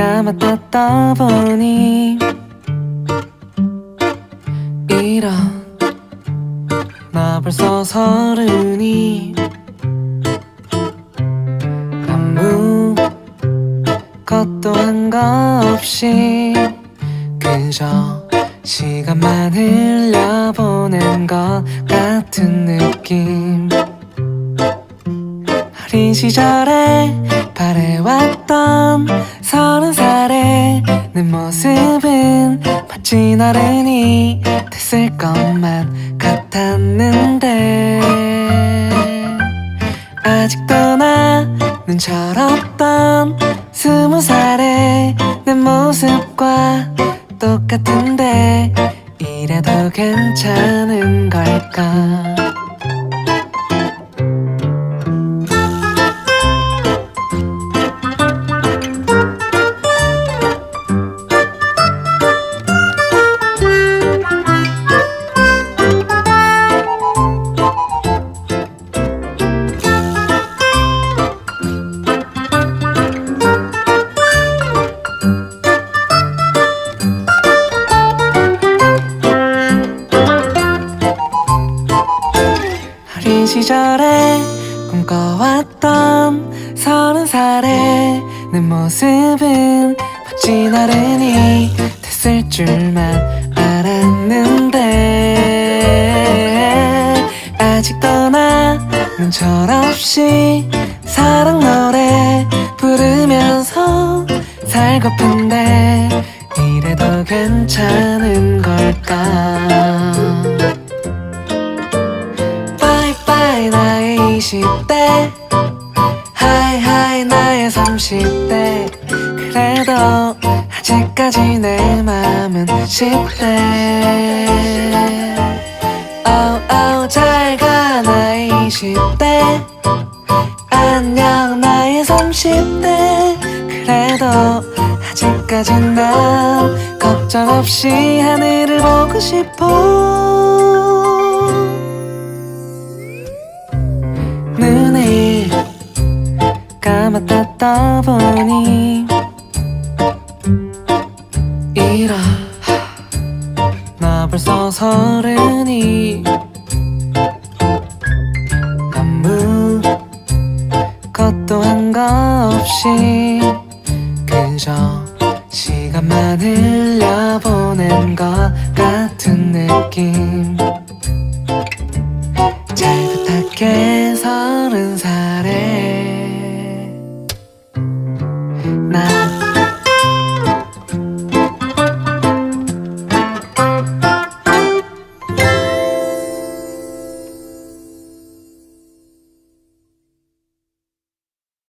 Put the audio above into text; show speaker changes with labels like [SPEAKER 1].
[SPEAKER 1] 감았다 떠보니 이런 나 벌써 서른이 아무 것도 한 거 없이 그저 시간만 흘려보낸 것 같은 느낌. 어린 시절에 바래왔던 내 모습은 마치 나른이 됐을 것만 같았는데 아직도 나는 철없던 스무 살의 내 모습과 똑같은데 이래도 괜찮은 걸까 시절에 꿈꿔왔던 서른 살의 내 모습은 마치 나른이 됐을 줄만 알았는데 아직도 나는 철없이 사랑 노래 부르면서 살고픈데 이래도 괜찮은 걸까 30대. Hi hi 나의 30대. 그래도 아직까지 내 맘은 10대. 아우, 잘가 나의 20대. 안녕 나의 30대. 그래도 아직까진 난 걱정 없이 하늘을 보고 싶어. 잘못됐다 보니 이라. 나 벌써 서른이. 아무 것도 한 거 없이 그저 시간만 흘려보낸 것 같은 느낌. 잘 부탁해 서른 살 那